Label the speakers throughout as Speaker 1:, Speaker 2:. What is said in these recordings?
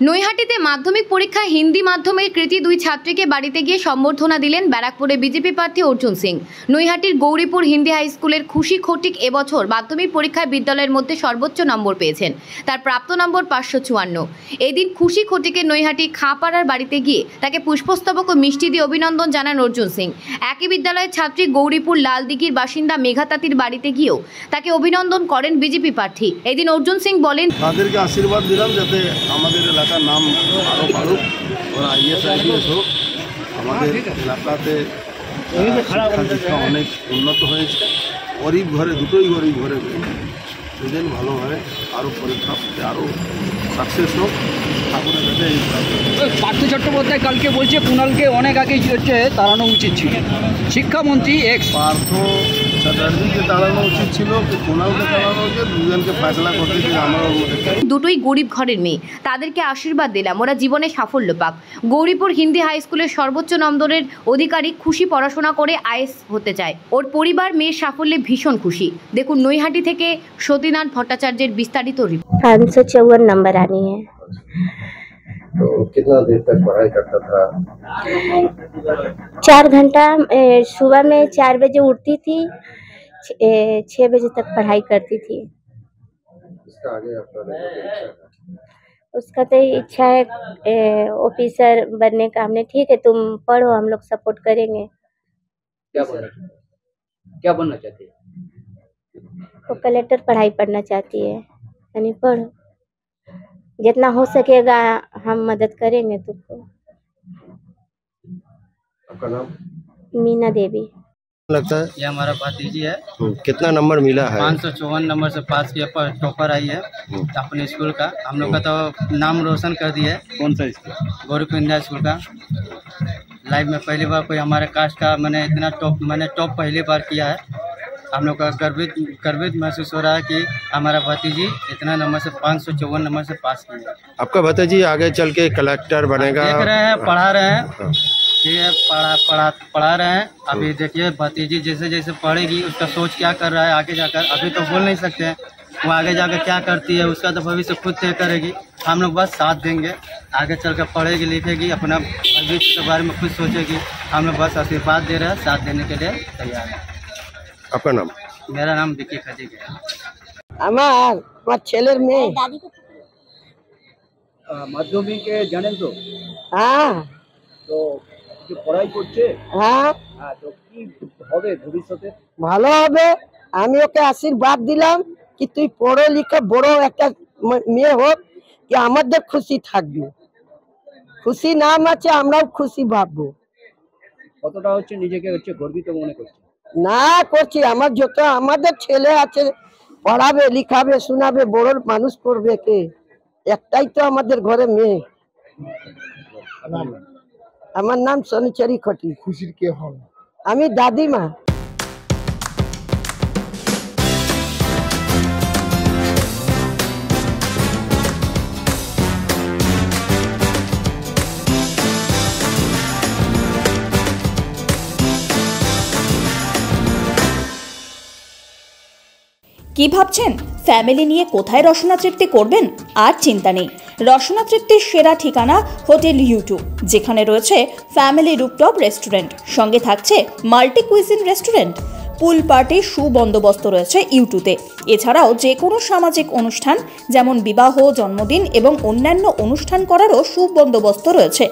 Speaker 1: নৈহাটিতে মাধ্যমিক পরীক্ষায় হিন্দি মাধ্যমের কৃতি দুই ছাত্রীকে বাড়িতে গিয়ে সম্বর্ধনা দিলেন ব্যারাকপুরে বিজেপি প্রার্থী অর্জুন সিং। নৈহাটির গৌরীপুর হিন্দি হাই স্কুলের খুশি খটিক এবছর মাধ্যমিক পরীক্ষায় বিদ্যালয়ের মধ্যে সর্বোচ্চ নম্বর পেয়েছেন। তার প্রাপ্ত নম্বর পাঁচশো চুয়ান্ন। এদিন খুশি খটিকের নৈহাটি খাঁপাড়ার বাড়িতে গিয়ে তাকে পুষ্পস্তবক ও মিষ্টি দিয়ে অভিনন্দন জানান অর্জুন সিং। একই বিদ্যালয়ের ছাত্রী গৌরীপুর লালদিঘির বাসিন্দা মেঘাতাতির বাড়িতে গিয়েও তাকে অভিনন্দন করেন বিজেপি প্রার্থী। এদিন অর্জুন সিং বলেন,
Speaker 2: তাদেরকে আশীর্বাদ দিলাম যাতে আমাদের এলাকার নাম আরও বাড়ুক ওরা আইএস আইডিএস হোক আমাদের এলাকাতে শিক্ষা অনেক উন্নত হয়েছে। গরিব ঘরে দুটোই গরিব ঘরে সেদিন ভালোভাবে আরও পরীক্ষা আরও সাকসেস হোক ঠাকুরের কাছে এই
Speaker 3: পার্থ চট্টোপাধ্যায় কালকে বলছে কুণালকে অনেক আগেই হচ্ছে তাড়ানো উচিত ছিল। শিক্ষামন্ত্রী এক্স
Speaker 2: পার্থ
Speaker 1: দুটোই গরিব ঘরের মেয়ে। তাদেরকে আশীর্বাদ দিলাম ওরা জীবনে সাফল্য পাক। গৌরীপুর হিন্দি হাই স্কুলের সর্বোচ্চ নন্দনের অধিকারী খুশি পড়াশোনা করে আইএস হতে চায়। ওর পরিবার মেয়ের সাফল্যে ভীষণ খুশি। দেখুন নৈহাটি থেকে সতীনাথ ভট্টাচার্যের বিস্তারিত রিপোর্ট।
Speaker 4: পাঁচশো নম্বর
Speaker 5: तो कितना देर तक पढ़ाई करता था?
Speaker 4: चार घंटा सुबह में चार बजे उठती थी छ- बजे तक पढ़ाई करती थी।
Speaker 5: इसका आगे
Speaker 4: उसका तो इच्छा है ऑफिसर बनने का। हमने ठीक है तुम पढ़ो हम लोग सपोर्ट करेंगे।
Speaker 3: क्या बनना क्या बनना चाहती हैं?
Speaker 4: वो कलेक्टर पढ़ाई पढ़ना चाहती है यानी पढ़ो। जितना हो सकेगा हम मदद करेंगे तुमको।
Speaker 5: आपका नाम?
Speaker 4: मीना देवी।
Speaker 5: लगता है।
Speaker 6: ये हमारा भतीजी है।
Speaker 5: कितना नंबर मिला है?
Speaker 6: पाँच सौ चौवन नंबर से पास किया पर टॉपर आई है अपने स्कूल का। हम लोग का तो नाम रोशन कर दिया है।
Speaker 3: कौन सा स्कूल?
Speaker 6: गौरव इंडिया स्कूल का। लाइफ में पहली बार कोई हमारे कास्ट का मैंने इतना टॉप मैंने टॉप पहली बार किया है। हम लोग का गर्वित गर्वित महसूस हो रहा है कि हमारा भतीजी इतना नंबर से पाँच सौ चौवन नंबर से पास किया
Speaker 5: आपका भतीजी आगे चल के कलेक्टर बनेगा।
Speaker 6: देख रहे हैं पढ़ा रहे हैं।
Speaker 5: हाँ।
Speaker 6: ठीक है पढ़ा पढ़ा पढ़ा रहे हैं। अभी देखिए भतीजी जैसे जैसे पढ़ेगी उसका सोच क्या कर रहा है आगे जाकर अभी तो बोल नहीं सकते हैं। वो आगे जाकर क्या करती है उसका तो भविष्य खुद तय करेगी। हम लोग बस साथ देंगे। आगे चलकर पढ़ेगी लिखेगी अपना भविष्य के बारे में खुद सोचेगी। हम लोग बस आशीर्वाद दे रहे हैं साथ देने के लिए तैयार है।
Speaker 5: আপনার
Speaker 6: নাম? মেরা নাম বিকে খাদিকা
Speaker 7: আমার আমার ছেলের মেয়ে।
Speaker 3: মাধ্যমিকে জানেন তো?
Speaker 7: হ্যাঁ।
Speaker 3: তো কিছু পড়াই করছে?
Speaker 7: হ্যাঁ।,
Speaker 3: হ্যাঁ। তো কি হবে ভবিষ্যতে?
Speaker 7: ভালো হবে। আমি ওকে আশীর্বাদ দিলাম কি তুই পড়ালেখা বড় একটা মেয়ে হোক কি আমাদের খুশি থাকবে। খুশি নাম আছে আমরাও খুশি ভাববো।
Speaker 3: কতটা হচ্ছে নিজেকে হচ্ছে গর্বিত মনে করছে?
Speaker 7: না করছি আমার যত আমাদের ছেলে আছে পড়াবে লিখাবে শোনাবে বড় মানুষ করবে কে? একটাই তো আমাদের ঘরে মেয়ে। আমার নাম শনিচারি খটি। খুশির কে হন? আমি দাদিমা।
Speaker 8: কি ভাবছেন? ফ্যামিলি নিয়ে কোথায় রসনা তৃপ্তি করবেন? আর চিন্তা নেই। রসনা তৃপ্তির সেরা ঠিকানা হোটেল ইউটিউব যেখানে রয়েছে ফ্যামিলি রুপটপ রেস্টুরেন্ট, সঙ্গে থাকছে মাল্টি কুইজিন রেস্টুরেন্ট। পুল পার্টির সুবন্দোবস্ত রয়েছে ইউটিউবে এছাড়াও যে কোনো সামাজিক অনুষ্ঠান, যেমন বিবাহ, জন্মদিন এবং অন্যান্য অনুষ্ঠান করারও সুবন্দোবস্ত রয়েছে।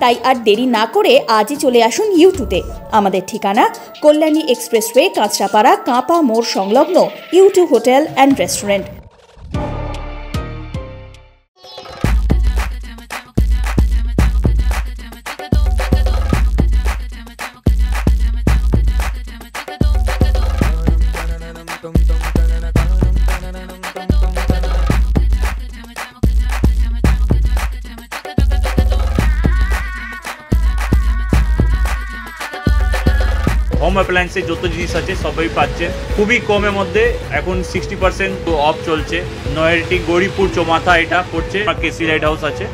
Speaker 8: তাই আর দেরি না করে আজই চলে আসুন ইউটিউবে। আমাদের ঠিকানা কল্যাণী এক্সপ্রেসওয়ে, কাঁচরাপাড়া, কাঁপা মোড় সংলগ্ন YouTube hotel and restaurant.
Speaker 9: Home অ্যাপ্লায়েন্সে যত জিনিস আছে, সবই পাচ্ছে। খুবই কমের মধ্যে এখন সিক্সটি পার্সেন্ট অফ চলছে। নয়ারটি গৌরীপুর চোমাথা এটা পড়ছে কেসি লাইট হাউস আছে।